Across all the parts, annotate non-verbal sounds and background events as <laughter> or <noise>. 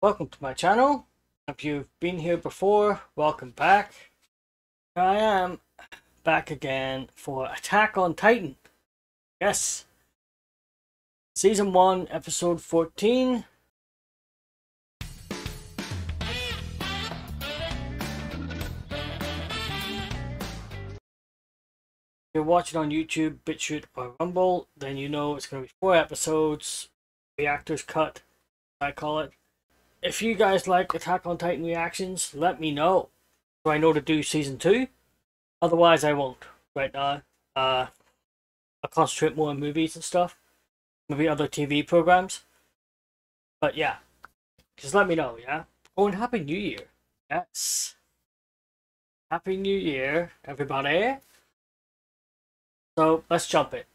Welcome to my channel. If you've been here before, welcome back. I am, back again for Attack on Titan. Yes. Season 1, Episode 14. If you're watching on YouTube, BitChute, or Rumble, then you know it's going to be four episodes, reactors cut, I call it. If you guys like Attack on Titan reactions, let me know. So I know to do season two. Otherwise, I won't right now. Uh, I'll concentrate more on movies and stuff, maybe other TV programs. But yeah, just let me know. Yeah. Oh, and Happy New Year. Yes. Happy New Year, everybody. So let's jump it.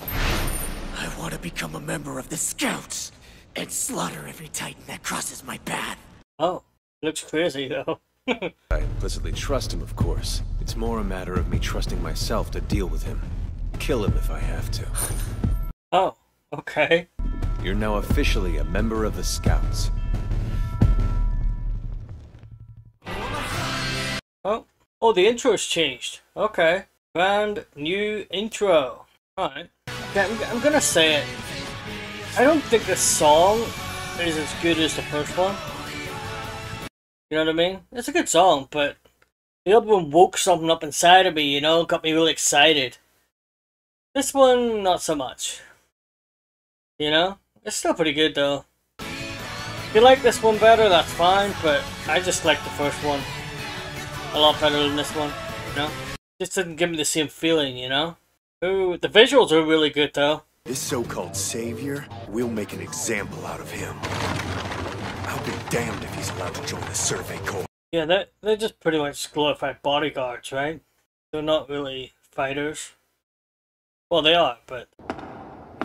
I want to become a member of the Scouts and slaughter every Titan that crosses my path. Oh, looks crazy though. <laughs> I implicitly trust him, of course. It's more a matter of me trusting myself to deal with him. Kill him if I have to. <laughs> oh, okay. You're now officially a member of the Scouts. Oh, oh, the intro's changed. Okay, brand new intro. Alright. Okay, I'm, I'm gonna say it. I don't think the song is as good as the first one. You know what I mean? It's a good song, but the other one woke something up inside of me, you know, got me really excited. This one, not so much. You know? It's still pretty good though. If you like this one better, that's fine, but I just like the first one a lot better than this one, you know? Just didn't give me the same feeling, you know? Ooh, the visuals are really good though. This so-called savior, we'll make an example out of him. I'll be damned if he's allowed to join the Survey Corps. Yeah, they're, they're just pretty much glorified bodyguards, right? They're not really fighters. Well, they are, but...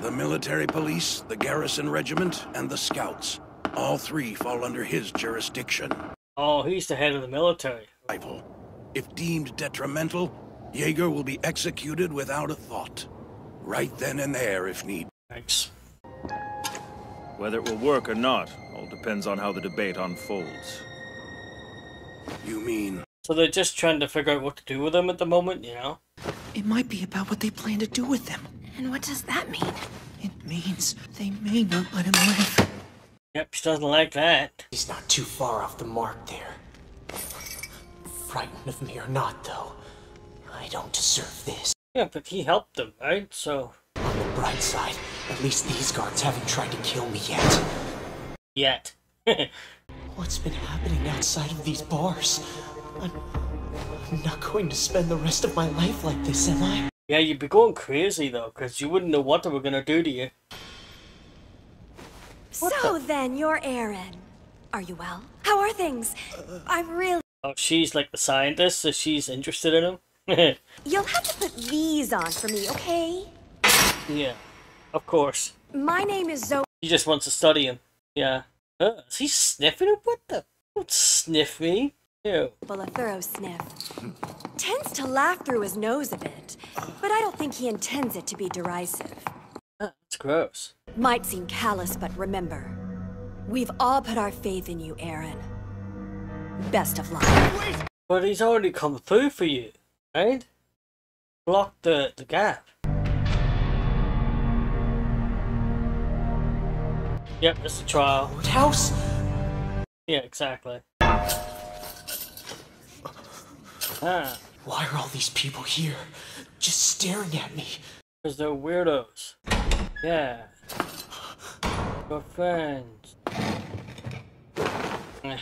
The military police, the garrison regiment, and the scouts. All three fall under his jurisdiction. Oh, he's the head of the military. Rival. If deemed detrimental, Jaeger will be executed without a thought. Right then and there, if need. Thanks. Whether it will work or not, all depends on how the debate unfolds. You mean... So they're just trying to figure out what to do with them at the moment, you know? It might be about what they plan to do with them. And what does that mean? It means they may not let him live. Yep, she doesn't like that. He's not too far off the mark there. Frightened of me or not, though, I don't deserve this. Yeah, but he helped them, right? So... On the bright side, at least these guards haven't tried to kill me yet. Yet. <laughs> What's been happening outside of these bars? I'm, I'm not going to spend the rest of my life like this, am I? Yeah, you'd be going crazy though, because you wouldn't know what they were gonna do to you. What so the- then, you're Eren. Are you well? How are things? Uh, I'm really. Oh, she's like the scientist, so she's interested in him. <laughs> You'll have to put these on for me, okay? yeah, of course. My name is Zoe. He just wants to study him. Yeah. Uh, is he sniffing him? What the? Don't sniff me. Ew. Well, a thorough sniff. Tends to laugh through his nose a bit, but I don't think he intends it to be derisive. Ah, That's gross. Might seem callous, but remember, we've all put our faith in you, Eren. Best of luck. But he's already come through for you, right? Block the, the gap. Yep, it's a trial. Woodhouse? Yeah, exactly. Ah, Why are all these people here? Just staring at me. because they're weirdos. Yeah. Your friends. Eh.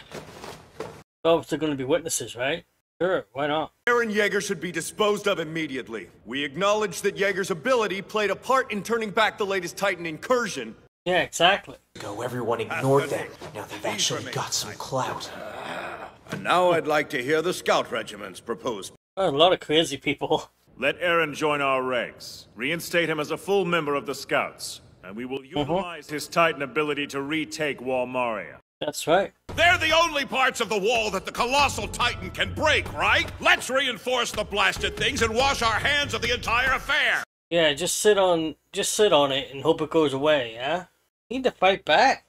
Oh, they're gonna be witnesses, right? Sure, why not? Eren Yeager should be disposed of immediately. We acknowledge that Yeager's ability played a part in turning back the latest Titan incursion. Yeah, exactly. Go, everyone ignored them. Now they've actually got some clout. Ah, and now I'd like to hear the scout regiment's proposed. There's a lot of crazy people. Let Eren join our ranks. Reinstate him as a full member of the Scouts. And we will mm-hmm. utilize his Titan ability to retake Wall Maria. That's right. They're the only parts of the wall that the colossal titan can break, right? Let's reinforce the blasted things and wash our hands of the entire affair. Yeah, just sit on just sit on it and hope it goes away, yeah? Need to fight back.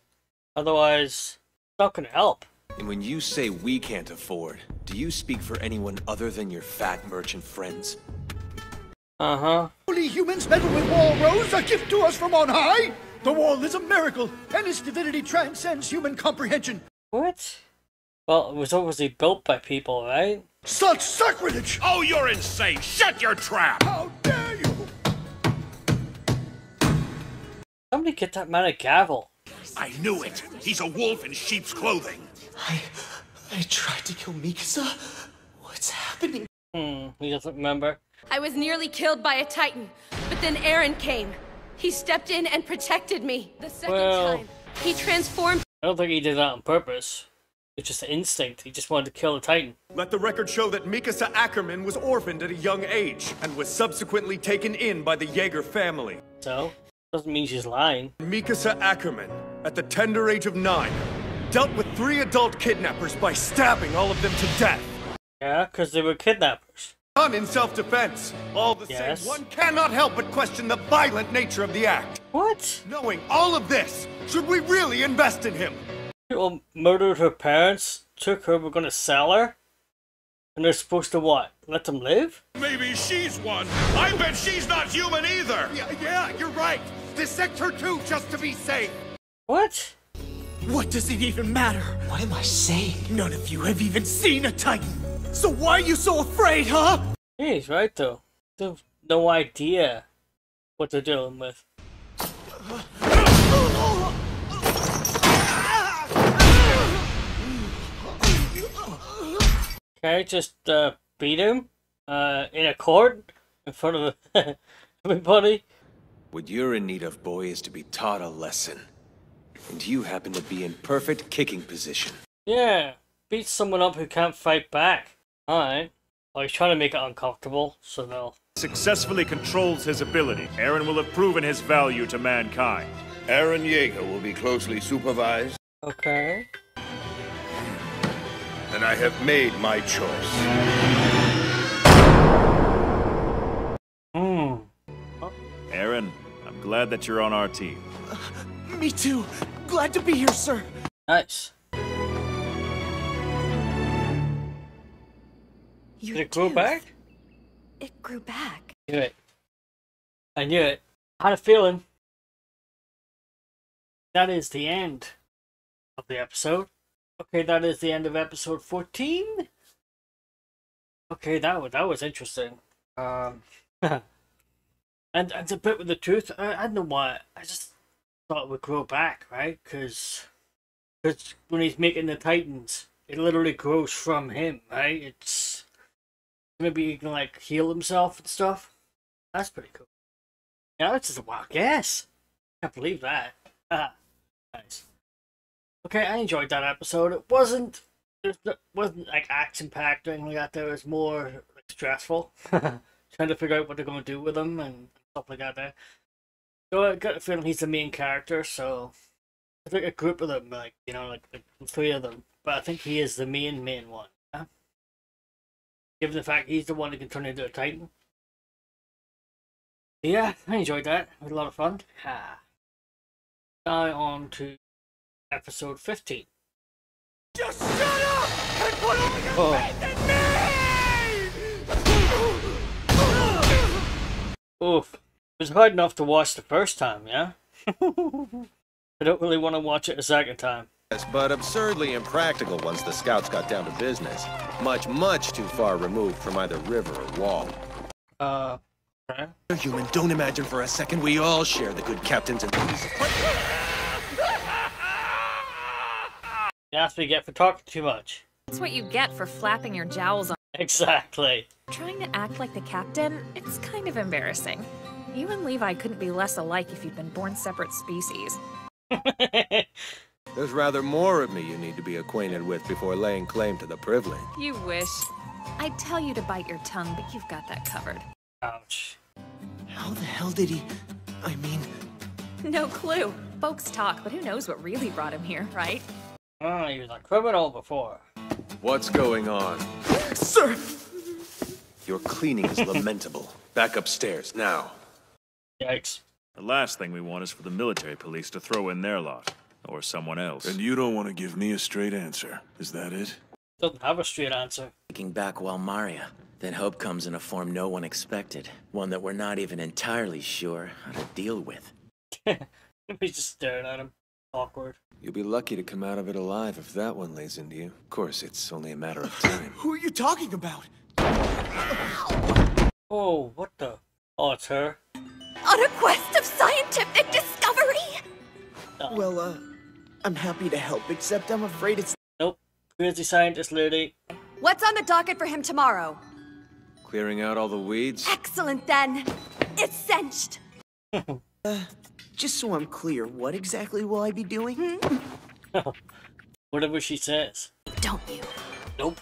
Otherwise, it's not gonna help. And when you say we can't afford, do you speak for anyone other than your fat merchant friends? Uh huh. Holy humans meddle with Wall Rose, a gift to us from on high! The wall is a miracle, and its divinity transcends human comprehension. What? Well, it was obviously built by people, right? Such sacrilege! Oh, you're insane! Shut your trap! How dare you! Somebody get that man a gavel. I knew it! He's a wolf in sheep's clothing! I. I tried to kill Mikasa. What's happening? Hmm, he doesn't remember. I was nearly killed by a Titan, but then Eren came. He stepped in and protected me. The second Well- time, he transformed I don't think he did that on purpose. It's just an instinct. He just wanted to kill the Titan. Let the record show that Mikasa Ackerman was orphaned at a young age and was subsequently taken in by the Jaeger family. So, doesn't mean she's lying. Mikasa Ackerman, at the tender age of nine, dealt with three adult kidnappers by stabbing all of them to death. Yeah, because they were kidnappers. Done in self-defense. All the Yes. same, one cannot help but question the violent nature of the act. What? Knowing all of this, should we really invest in him? People murdered her parents, took her, we're gonna sell her, and they're supposed to what? Let them live? Maybe she's one! I bet she's not human either! Yeah, yeah, you're right. Dissect her too, just to be safe. What? What does it even matter? What am I saying? None of you have even seen a Titan. So why are you so afraid, huh? Yeah, he's right though. They have no idea what they're dealing with. Okay, just uh, beat him uh, in a court in front of <laughs> everybody. What you're in need of, boy, is to be taught a lesson. And you happen to be in perfect kicking position. Yeah, beat someone up who can't fight back. Alright. Well, he's trying to make it uncomfortable, so they'll. Successfully controls his ability. Eren will have proven his value to mankind. Eren Yeager will be closely supervised, Okay. and I have made my choice. Hmm. Eren, I'm glad that you're on our team. Me too. Glad to be here, sir. Nice. Your Did it grow tooth. back? It grew back. I Knew it. I knew it. Had a feeling. That is the end of the episode. Okay, that is the end of episode 14. Okay, that was, that was interesting. Um, <laughs> and, and the bit with the tooth, I, I don't know why. I just thought it would grow back, right? Because Because when he's making the Titans, it literally grows from him, right? It's maybe he can like heal himself and stuff. That's pretty cool. Yeah, that's just a wild guess. Can't believe that. Ah, <laughs> nice. Okay, I enjoyed that episode. It wasn't it wasn't like action packed or anything like that. There was more like, stressful, <laughs> trying to figure out what they're going to do with him and stuff like that. There, so I got a feeling he's the main character. So I think a group of them, like you know, like, like three of them, but I think he is the main main one. Yeah? Given the fact he's the one that can turn into a titan. Yeah, I enjoyed that. It was a lot of fun. Ha. Now on to episode 15. Just shut up and put all your Oh. faith in me! Oof. It was hard enough to watch the first time, yeah? <laughs> I don't really want to watch it a second time. Yes, but absurdly impractical once the scouts got down to business. Much, much too far removed from either river or wall. Uh, okay. Human, don't imagine for a second we all share the good captain's enthusiasm. <laughs> That's what you get for talking too much. That's what you get for flapping your jowls on. Exactly. Trying to act like the captain, it's kind of embarrassing. You and Levi couldn't be less alike if you'd been born separate species. <laughs> There's rather more of me you need to be acquainted with before laying claim to the privilege. You wish. I'd tell you to bite your tongue, but you've got that covered. Ouch. How the hell did he. I mean, No clue. Folks talk, but who knows what really brought him here, right? Oh, he was a criminal before. What's going on? Sir! Your cleaning is lamentable. <laughs> Back upstairs, now. Yikes. The last thing we want is for the military police to throw in their lot. Or someone else. And you don't want to give me a straight answer, is that it? Doesn't have a straight answer. Taking back Wall Maria. Then hope comes in a form no one expected. One that we're not even entirely sure how to deal with. <laughs> He's just staring at him. Awkward. You'll be lucky to come out of it alive if that one lays into you. Of course, it's only a matter of time. Who are you talking about? Oh, what the? Oh, it's her. On a quest of scientific discovery! Well, uh, I'm happy to help, except I'm afraid it's. Nope. Crazy scientist lady. What's on the docket for him tomorrow? Clearing out all the weeds? Excellent then. It's cinched. <laughs> uh, just so I'm clear, what exactly will I be doing? Hmm? <laughs> Whatever she says. Don't you? Nope.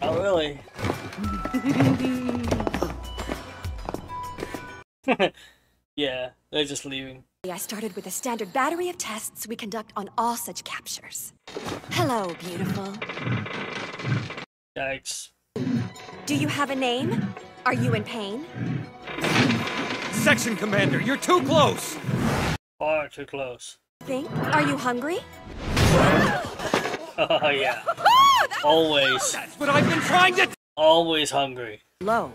Not really. <laughs> yeah, they're just leaving. I started with a standard battery of tests we conduct on all such captures. Hello, beautiful. Yikes. Do you have a name? Are you in pain? Section Commander, you're too close! Far too close. Think? Are you hungry? <laughs> Oh, yeah. <laughs> Oh, Always. That's what I've been trying to- Always hungry. Low.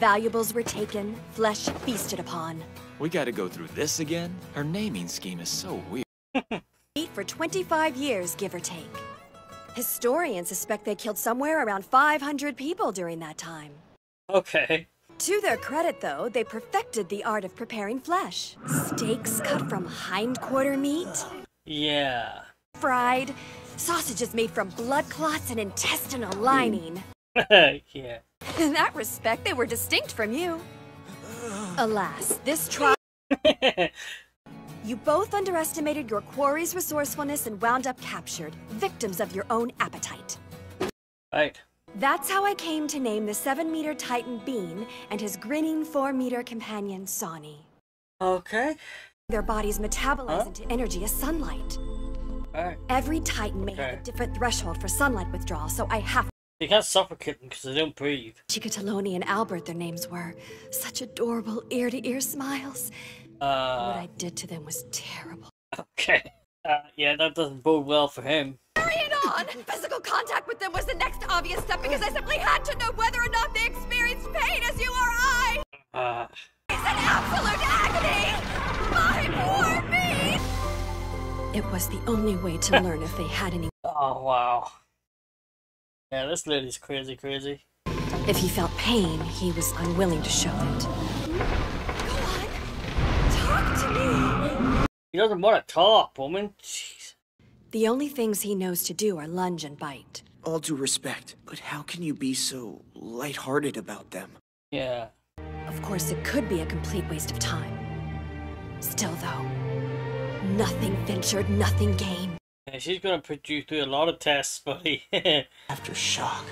Valuables were taken, flesh feasted upon. We gotta go through this again? Her naming scheme is so weird. <laughs> Eat for 25 years, give or take. Historians suspect they killed somewhere around 500 people during that time. Okay. To their credit, though, they perfected the art of preparing flesh. Steaks cut from hindquarter meat. Yeah. Fried. Sausages made from blood clots and intestinal lining. <laughs> yeah. <laughs> In that respect, they were distinct from you. Alas, this trial. <laughs> you both underestimated your quarry's resourcefulness and wound up captured, victims of your own appetite. Right. That's how I came to name the 7 meter Titan Bean and his grinning 4 meter companion Sawney. Okay. Their bodies metabolize Huh? into energy as sunlight. Alright. Every Titan may have a different threshold for sunlight withdrawal, so I have. You can't suffocate them because they don't breathe. Chikatoloni and Albert, their names were. Such adorable ear to ear smiles. what Uh, I did to them was terrible. okay. Uh, yeah, that doesn't bode well for him. Hurry it on! <laughs> Physical contact with them was the next obvious step because I simply had to know whether or not they experienced pain as you or I! Uh, It's an absolute agony! My poor me! It was the only way to <laughs> learn if they had any. oh, wow. Yeah, this lady's crazy, crazy. If he felt pain, he was unwilling to show it. Go on! Talk to me! He doesn't want to talk, woman. Jeez. The only things he knows to do are lunge and bite. All due respect, but how can you be so lighthearted about them? Yeah. Of course, it could be a complete waste of time. Still, though, nothing ventured, nothing gained. Yeah she's gonna put you through a lot of tests, <laughs> buddy. After shock.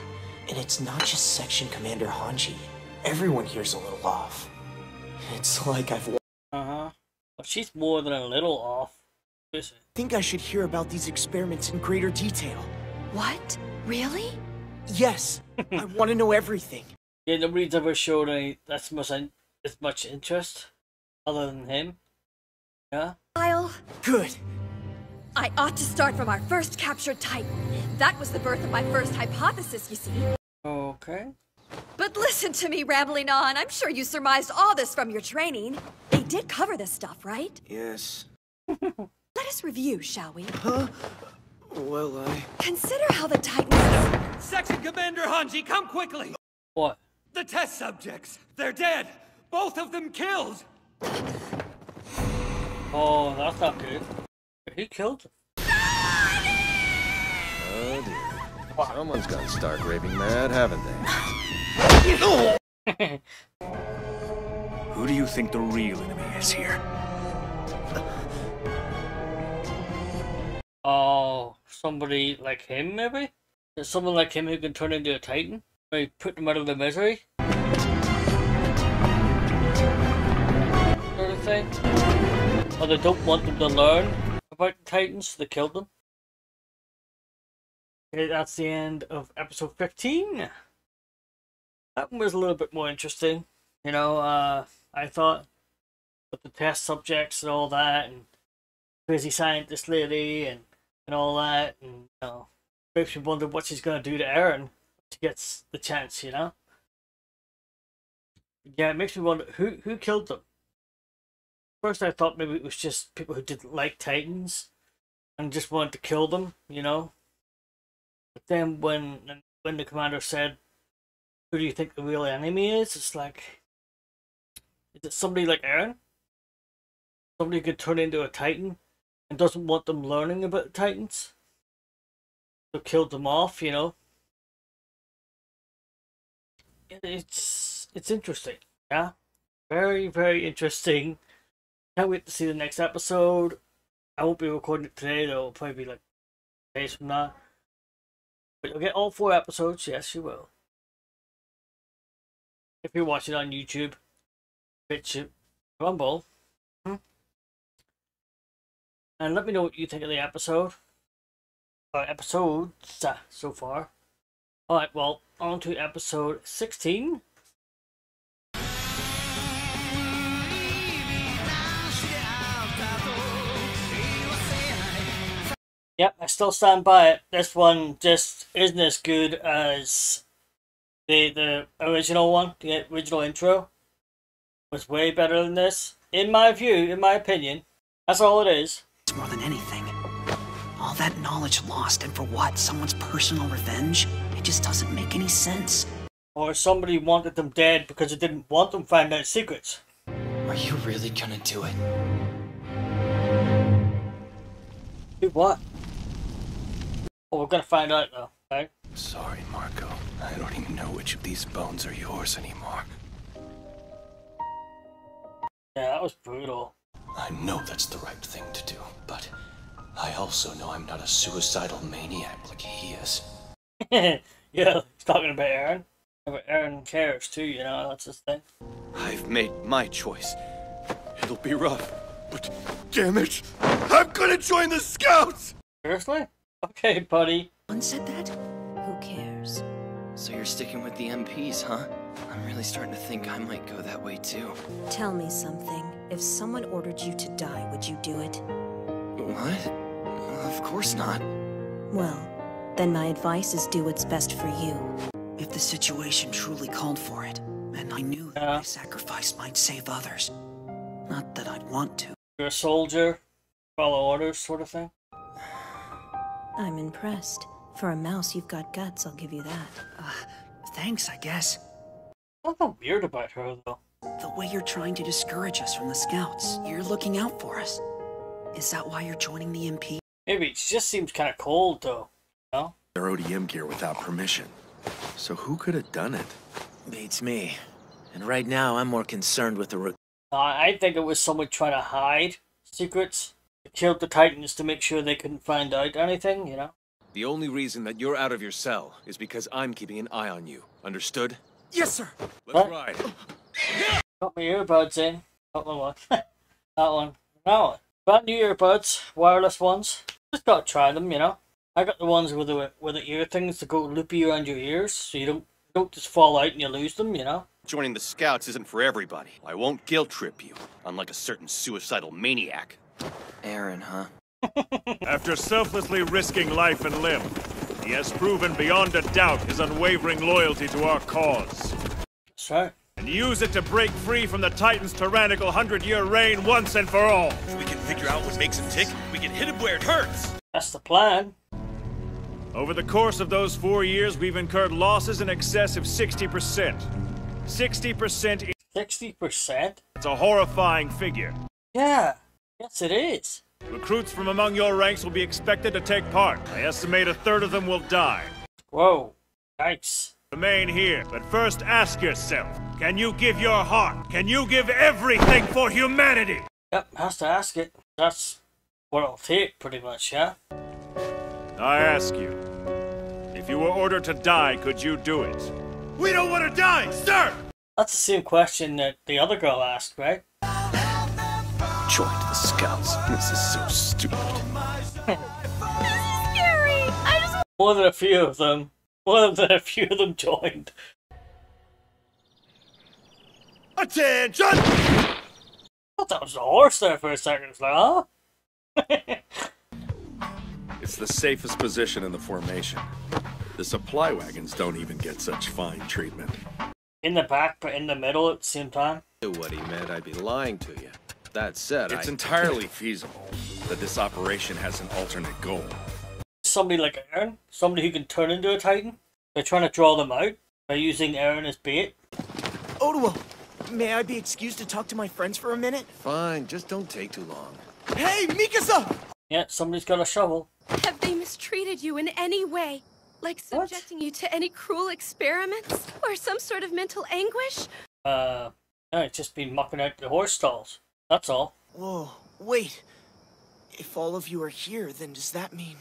And it's not just Section Commander Hanji. Everyone here's a little off. It's like I've. wa- uh huh. Well, she's more than a little off. Listen. think I should hear about these experiments in greater detail. What? Really? Yes, <laughs> I want to know everything. Yeah, nobody's ever showed any that's much as much interest other than him. Yeah. Kyle, Good. I ought to start from our first captured Titan. That was the birth of my first hypothesis, you see. Okay. But listen to me rambling on. I'm sure you surmised all this from your training. They did cover this stuff, right? Yes. <laughs> Let us review, shall we? Huh? Well, I. Consider how the Titans. Section Commander Hanji, come quickly! What? The test subjects! They're dead! Both of them killed! Oh, that's not good. Who killed him? Oh dear. Someone's gone stark raving mad, haven't they? Who do you think the real enemy is here? Oh, somebody like him, maybe? There's someone like him who can turn into a Titan? Maybe put them out of their misery? Sort of thing? Or they don't want them to learn about the Titans, they killed them? Okay, that's the end of episode 15. That one was a little bit more interesting. You know, uh, I thought with the test subjects and all that, and crazy scientist lady and, and all that, and you know, makes me wonder what she's gonna do to Aaron if she gets the chance, you know. Yeah, it makes me wonder who who killed them. First, I thought maybe it was just people who didn't like Titans and just wanted to kill them, you know. But then when when the commander said, "Who do you think the real enemy is?" It's like, is it somebody like Aaron? Somebody who could turn into a Titan and doesn't want them learning about Titans, so killed them off, you know. It's it's interesting, yeah, very very interesting. Can't wait to see the next episode. I won't be recording it today, though. It'll probably be like days from now. But you'll get all four episodes. Yes, you will. If you're watching on YouTube, BitChute, Rumble. Hmm? And let me know what you think of the episode. Or episodes uh, so far. Alright, well, on to episode 16. Yep, I still stand by it. This one just isn't as good as the the original one. The original intro was way better than this, in my view, in my opinion. That's all it is. It's more than anything. All that knowledge lost, and for what? Someone's personal revenge? It just doesn't make any sense. Or somebody wanted them dead because they didn't want them to find out secrets. Are you really gonna do it? Do what? Well, we're gonna find out though, right? Sorry, Marco. I don't even know which of these bones are yours anymore. Yeah, that was brutal. I know that's the right thing to do, but I also know I'm not a suicidal maniac like he is. <laughs> yeah, he's talking about Aaron. But Aaron cares too, you know, that's his thing. I've made my choice. It'll be rough, but damn it, I'm gonna join the Scouts! Seriously? Okay, buddy. One said that? Who cares? So you're sticking with the MPs, huh? I'm really starting to think I might go that way too. Tell me something. If someone ordered you to die, would you do it? What? Of course not. Well, then my advice is do what's best for you. If the situation truly called for it, and I knew that my sacrifice might save others. Not that I'd want to. You're a soldier, follow orders, sort of thing. I'm impressed. For a mouse, you've got guts, I'll give you that. Uh, thanks, I guess. Nothing weird about her, though. The way you're trying to discourage us from the scouts, you're looking out for us. Is that why you're joining the MP? Maybe she just seems kind of cold, though. No? Their ODM gear without permission. So who could have done it? Beats me. And right now, I'm more concerned with the Uh, I think it was someone trying to hide secrets. They killed the Titans to make sure they couldn't find out anything, you know? The only reason that you're out of your cell is because I'm keeping an eye on you. Understood? Yes, sir. Let's ride. Got my earbuds in. Not the one. that one. That one. Brand new earbuds, wireless ones. Just gotta try them, you know. I got the ones with the with the ear things that go loopy around your ears, so you don't don't just fall out and you lose them, you know. Joining the Scouts isn't for everybody. I won't guilt trip you, unlike a certain suicidal maniac. Eren, huh? <laughs> After selflessly risking life and limb, he has proven beyond a doubt his unwavering loyalty to our cause. That's right. And use it to break free from the Titan's tyrannical hundred-year reign once and for all. If we can figure out what makes him tick, we can hit him where it hurts. That's the plan. Over the course of those four years, we've incurred losses in excess of 60%. 60% 60%? It's a horrifying figure. Yeah. Yes, it is. Recruits from among your ranks will be expected to take part. I estimate a third of them will die. Whoa. Yikes. Remain here, but first ask yourself, can you give your heart? Can you give everything for humanity? Yep, has to ask it. That's what it'll take, pretty much, yeah? I ask you, if you were ordered to die, could you do it? We don't want to die, sir! That's the same question that the other girl asked, right? Joined the Scouts. This is so stupid. Scary! I just More than a few of them. More than a few of them joined. Attention! I thought that was a horse there for a second. It's like, huh? it's the safest position in the formation. The supply wagons don't even get such fine treatment. In the back, but in the middle at the same time? What he meant, I'd be lying to you. That said, It's I... entirely feasible that this operation has an alternate goal. Somebody like Aaron? Somebody who can turn into a Titan? They're trying to draw them out by using Aaron as bait? Oluo, may I be excused to talk to my friends for a minute? Fine, just don't take too long. Hey, Mikasa! Yeah, somebody's got a shovel. Have they mistreated you in any way? Like subjecting you to any cruel experiments? Or some sort of mental anguish? Uh, no, it's just been mucking out the horse stalls. That's all. Whoa, wait. If all of you are here, then does that mean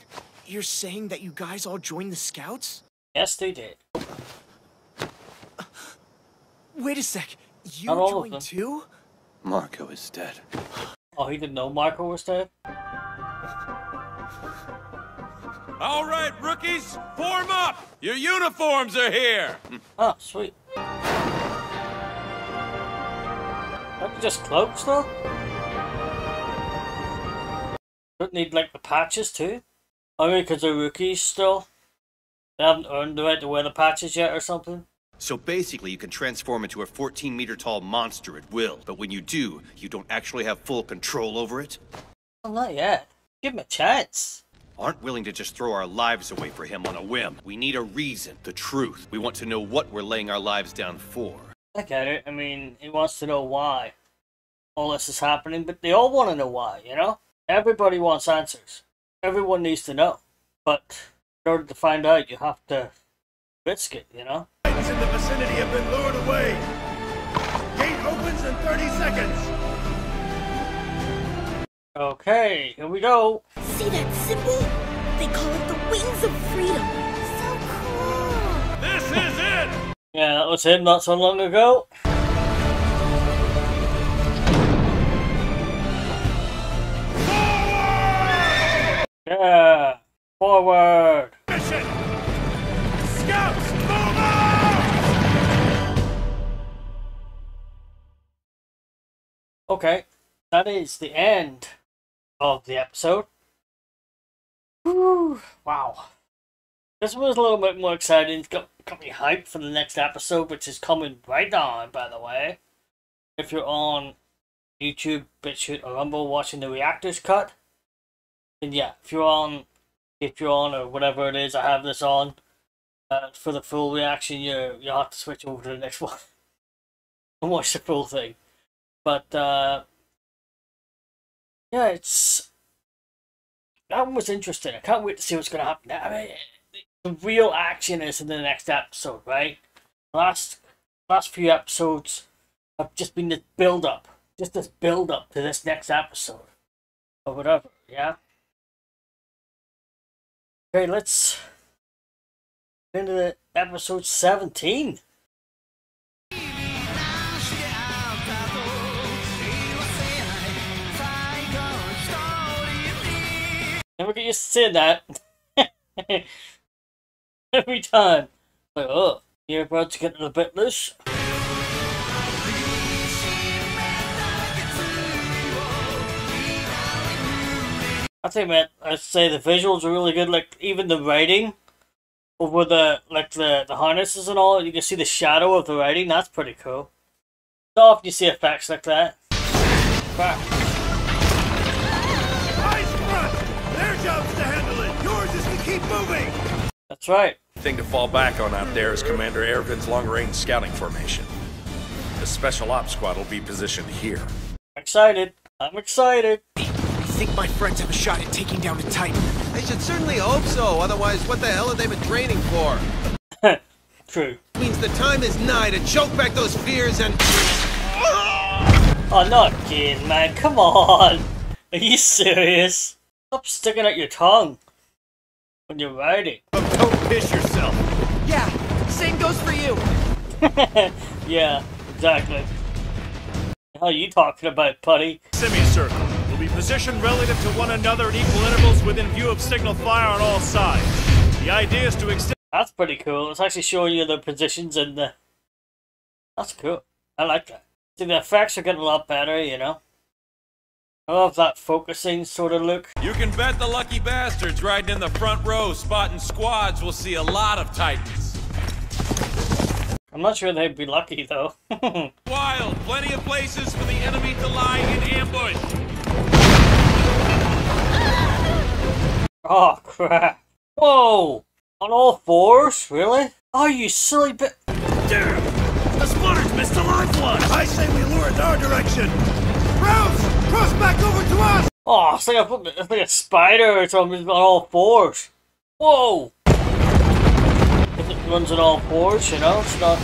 you're saying that you guys all joined the scouts? Yes, they did. Wait a sec. You Not all of joined them. too? Marco is dead. Oh, he didn't know Marco was dead? All right, rookies, form up! Your uniforms are here! Oh, sweet. Just cloaks, though? Don't need, like, the patches, too? I mean, because they're rookies still? They haven't earned the right to wear the patches yet or something? So basically, you can transform into a 14 meter tall monster at will, but when you do, you don't actually have full control over it? Well, not yet. Give him a chance. Aren't willing to just throw our lives away for him on a whim. We need a reason, the truth. We want to know what we're laying our lives down for. I get it. I mean, he wants to know why all this is happening, but they all want to know why, you know? Everybody wants answers. Everyone needs to know. But in order to find out, you have to risk it, you know? Titans in the vicinity have been lured away. Gate opens in 30 seconds. Okay, here we go. See that symbol? They call it the Wings of Freedom. Yeah, that was him not so long ago. Yeah, forward. Mission! Scouts, move out! Okay, that is the end of the episode. Whew, wow. This was a little bit more exciting. It's got, got me hyped for the next episode, which is coming right on, by the way. If you're on YouTube, BitChute, or Rumble watching the Reactors cut, then yeah, if you're on Patreon or whatever it is I have this on, uh, for the full reaction, you you have to switch over to the next <laughs> one and watch the full thing. But uh, yeah, it's that one was interesting. I can't wait to see what's going to happen. I mean, the real action is in the next episode, right? Last last few episodes have just been this build up, just this build up to this next episode or whatever. Yeah. Okay, let's into the episode seventeen. Never get used to saying that. <laughs> <laughs> Every time. Like, oh, you're about to get a bit loose. I think, man, I'd say the visuals are really good. Like, even the writing over the, like, the, the harnesses and all, you can see the shadow of the writing. That's pretty cool. Not often you see effects like that. Crap. Front! Their job's to handle it. Yours is to keep moving. That's right. Thing to fall back on out there is Commander Erwin's long-range scouting formation. The Special Ops Squad will be positioned here. Excited. I'm excited. I think my friends have a shot at taking down a Titan. They should certainly hope so, otherwise what the hell have they been training for? <laughs> True. Means the time is nigh to choke back those fears and... Oh, not again, man. Come on. Are you serious? Stop sticking out your tongue when you're writing. Don't piss yourself. Yeah, same goes for you. <laughs> yeah, exactly. How are you talking about, buddy? Semicircle We'll be positioned relative to one another at equal intervals within view of signal fire on all sides. The idea is to extend. That's pretty cool. It's actually showing you the positions and the. That's cool. I like that. See, the effects are getting a lot better, you know? I love that focusing sort of look. You can bet the lucky bastards riding in the front row spotting squads will see a lot of Titans. I'm not sure they'd be lucky though. <laughs> Wild, plenty of places for the enemy to lie in ambush. Oh crap. Whoa! On all fours? Really? Oh, you silly bit. Damn! The spotters missed a lifeline! I say we lure it our direction! Rouse! Cross back over to us! Oh, it's like a, it's like a spider or something on all fours. Whoa! If it runs on all fours, you know, it's not...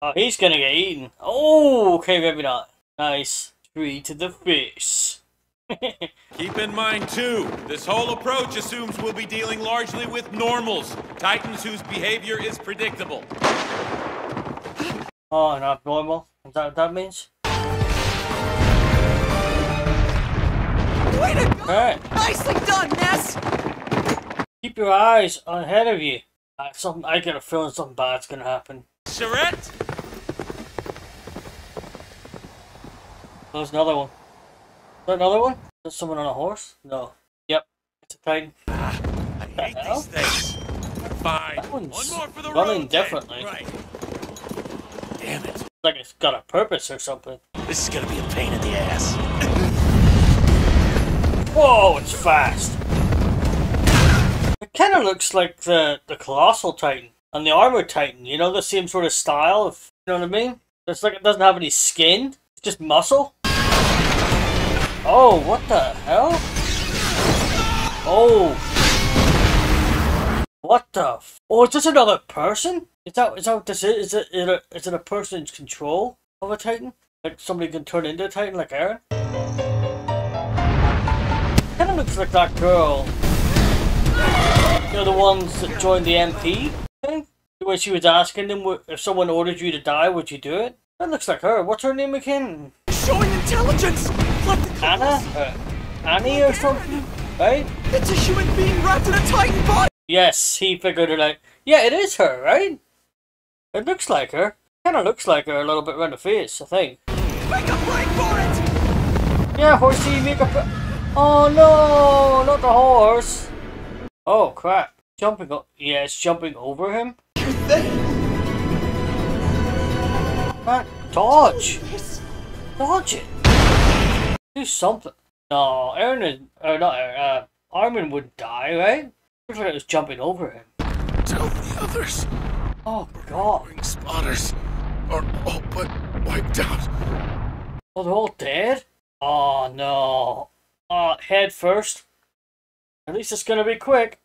Oh, he's gonna get eaten. Oh, okay, maybe not. Nice. Three to the face. <laughs> Keep in mind, too, this whole approach assumes we'll be dealing largely with normals, Titans whose behavior is predictable. Oh, not normal. Is that what that means? Way to go! Alright. Nicely done, Ness! Keep your eyes ahead of you. Uh, something, I get a feeling something bad's gonna happen. Charette? There's another one. Is there another one? Is there someone on a horse? No. Yep. It's a titan. I hate these things. Fine. That one's One more for the running road, differently. Right. Damn it. Like it's got a purpose or something. This is gonna be a pain in the ass. <laughs> Whoa, it's fast. It kind of looks like the the colossal titan and the armored titan. You know, the same sort of style. Of, you know what I mean? It's like it doesn't have any skin. It's just muscle. Oh, what the hell? Oh. What the? F oh, is this another person? Is that is that what this is? Is it is it a, is it a person's control of a titan? Like somebody can turn into a titan, like Aaron? Kind of looks like that girl. You know the ones that joined the MP thing? When she was asking them if someone ordered you to die, would you do it? That looks like her. What's her name again? Showing intelligence! Anna? Uh, Annie or something? Right? It's a human being wrapped in a titan body! Yes, he figured it out. Yeah, it is her, right? It looks like her. Kind of looks like her a little bit around the face, I think. Make a break for it! Yeah, horsey, make a. Oh no, not the horse. Oh crap! Jumping. up. yeah, it's jumping over him. Man, dodge. Dodge it. Do something. No, Aaron is, or not Aaron, uh, Armin would die, right? Looks like it was jumping over him. Tell the others. Oh god. Spotters are all but wiped out. Oh, they're all dead? Oh no. Oh, head first. At least it's gonna be quick.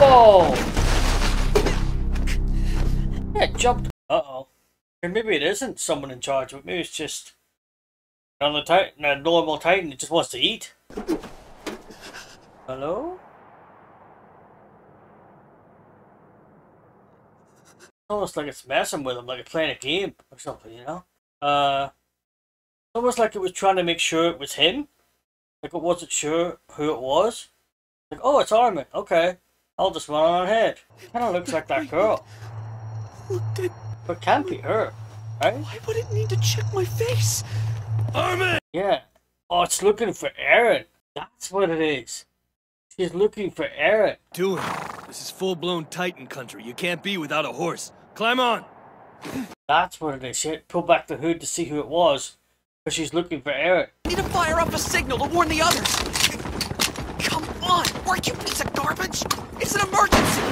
Whoa! Yeah, it jumped. Uh oh. Maybe it isn't someone in charge, but maybe it's just another titan, a normal titan that just wants to eat. Hello? Almost like it's messing with him, like it's playing a game or something, you know? Uh, almost like it was trying to make sure it was him. Like it wasn't sure who it was. Like, oh, it's Armin. Okay, I'll just run on ahead. Kind of looks like that girl. Look at. But can't be her, right? Why would it need to check my face? Armin! Yeah. Oh, it's looking for Aaron. That's what it is. She's looking for Aaron. Do it. This is full-blown Titan country. You can't be without a horse. Climb on. That's what it is. She had to pull back the hood to see who it was. But she's looking for Aaron. Need to fire up a signal to warn the others. Come on, work you piece of garbage! It's an emergency!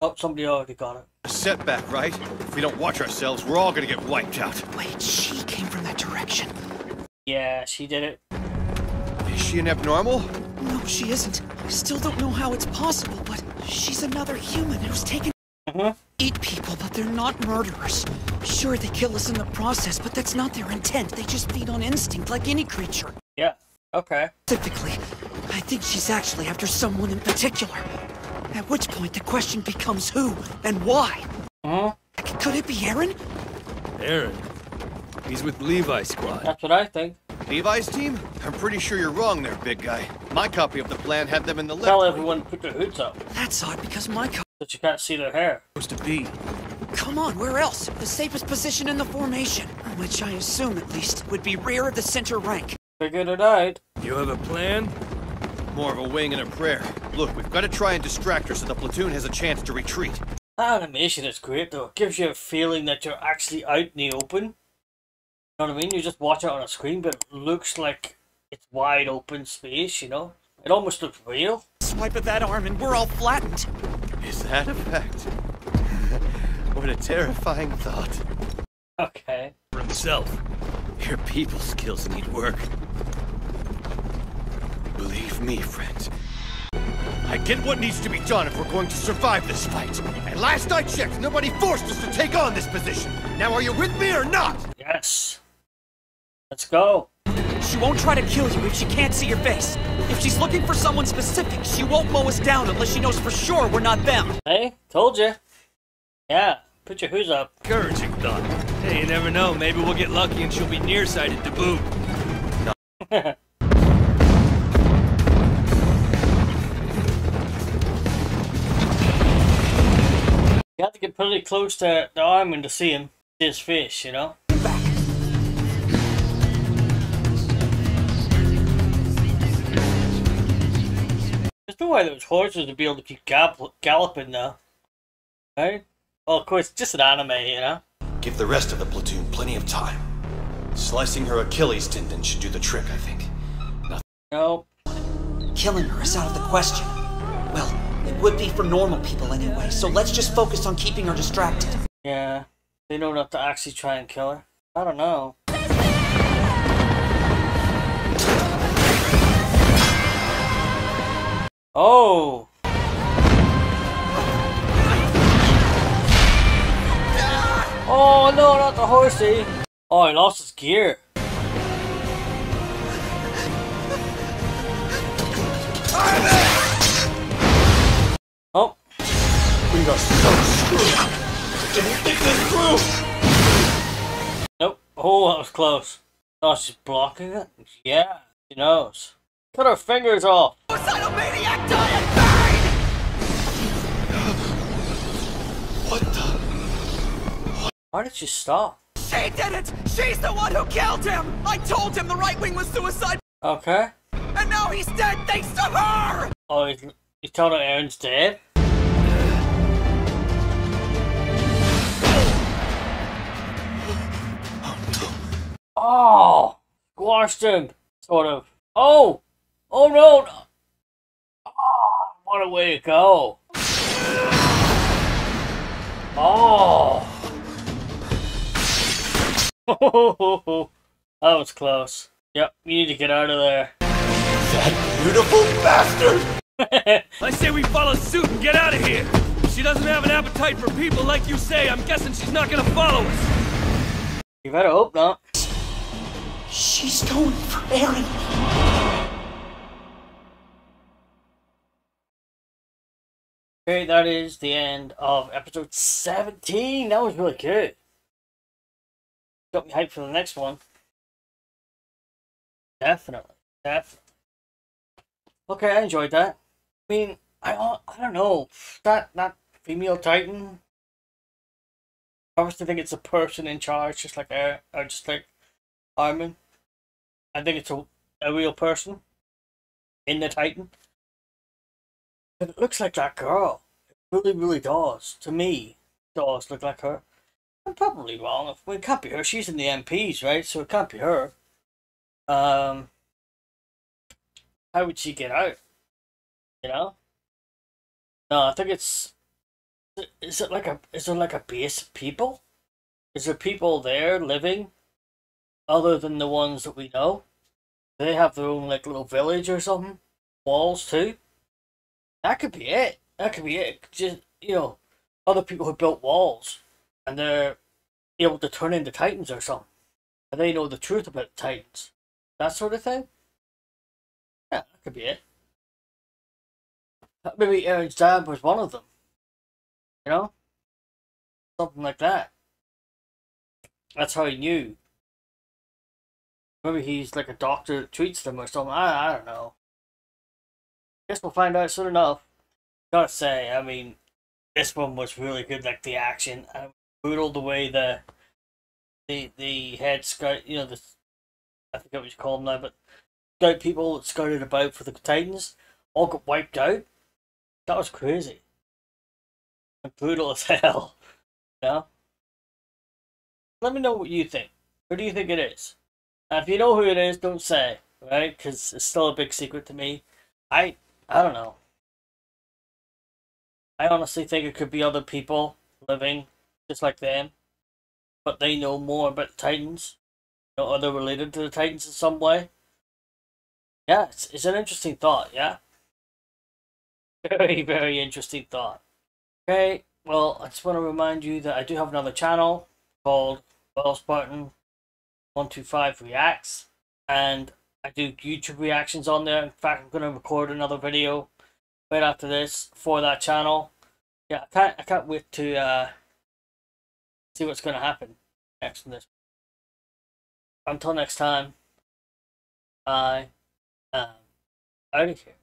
Oh, somebody already got it. A setback, right? If we don't watch ourselves, we're all gonna get wiped out. Wait, she came from that direction. Yeah, she did it. Is she an abnormal? No, she isn't. I still don't know how it's possible, but she's another human who's taken. Eat people, but they're not murderers. Sure, they kill us in the process, but that's not their intent. They just feed on instinct like any creature. Yeah. Okay. Specifically, I think she's actually after someone in particular. At which point the question becomes who and why. Uh -huh. Could it be Eren? Eren. He's with Levi's squad. That's what I think. Levi's team? I'm pretty sure you're wrong there, big guy. My copy of the plan had them in the left. Tell everyone to put their hoods up. That's odd because my co- But you can't see their hair. Supposed to be. Come on, where else? The safest position in the formation, which I assume at least would be rear of the center rank. Figured it out. You have a plan? More of a wing and a prayer. Look, we've got to try and distract her so the platoon has a chance to retreat. That animation is great though. It gives you a feeling that you're actually out in the open. You know what I mean? You just watch it on a screen, but it looks like it's wide open space, you know? It almost looks real. Swipe at that arm and we're all flattened. Is that a fact? <laughs> what a terrifying thought. Okay. For himself. Your people skills need work. Believe me, friends. I get what needs to be done if we're going to survive this fight. And last I checked, nobody forced us to take on this position. Now are you with me or not? Yes. Let's go. She won't try to kill you if she can't see your face. If she's looking for someone specific, she won't mow us down unless she knows for sure we're not them. Hey, told you. Yeah, put your hoods up. Encouraging thought. Hey, you never know. Maybe we'll get lucky and she'll be nearsighted to boot. <laughs> You have to get pretty close to the Armin to see him. See his face, you know? There's no way those horses would be able to keep gallop galloping now. Right? Well, of course, just an anime, you know? Give the rest of the platoon plenty of time. Slicing her Achilles tendon should do the trick, I think. Nothing. No. Killing her is out of the question. Well, it would be for normal people anyway, so let's just focus on keeping her distracted. Yeah. They know not to actually try and kill her. I don't know. Oh! Oh no, not the horsey! Oh, he lost his gear. Oh. We are so screwed. Can you think this through? Nope. Oh, that was close. Oh, she's blocking it? Yeah, she knows. Cut her fingers off. Maniac, die and burn! What the? Why did she stop? She did it! She's the one who killed him! I told him the right wing was suicide, Okay. and now he's dead thanks to her! Oh, he's, you told her Eren's dead? <sighs> Oh! Squashed him! Sort of. Oh! Oh no! Oh, what a way to go! Oh! <laughs> that was close. Yep, you need to get out of there. That beautiful bastard! <laughs> I say we follow suit and get out of here. If she doesn't have an appetite for people like you say, I'm guessing she's not gonna follow us. You better hope not. She's going for Eren. Okay, that is the end of episode 17. That was really good. Got me hyped for the next one. Definitely. Definitely. Okay, I enjoyed that. I mean, I don't, I don't know. That, that female Titan. I obviously think it's a person in charge, just like Air, or just like Armin. I think it's a, a real person in the Titan. It looks like that girl. It really, really does. To me, does look like her. I'm probably wrong. Well, it can't be her. She's in the MPs, right? So it can't be her. Um, how would she get out? You know? No, I think it's. Is it like a? Is there like a base of people? Is there people there living, other than the ones that we know? They have their own like little village or something? Walls too. That could be it. That could be it. Just you know, other people who built walls, and they're able to turn into titans or something, and they know the truth about titans. That sort of thing. Yeah, that could be it. Maybe Eren's dad was one of them. You know, something like that. That's how he knew. Maybe he's like a doctor that treats them or something. I, I don't know. Guess we'll find out soon enough. Gotta say, I mean, this one was really good, like the action. I brutal the way the the the head scout, you know, the I forget what you call them now, but scout people that scouted about for the Titans all got wiped out. That was crazy. And brutal <laughs> as hell. Yeah. Let me know what you think. Who do you think it is? If you know who it is, don't say, right? Because it's still a big secret to me. I I don't know. I honestly think it could be other people living just like them, but they know more about the Titans. Know, are they related to the Titans in some way? Yeah, it's, it's an interesting thought, yeah? <laughs> Very, very interesting thought. Okay, well, I just want to remind you that I do have another channel called RoyalSpartan 125 Reacts, and I do YouTube reactions on there. In fact, I'm going to record another video right after this for that channel. Yeah, I can't, I can't wait to uh, see what's going to happen next in this. Until next time, I am out of here.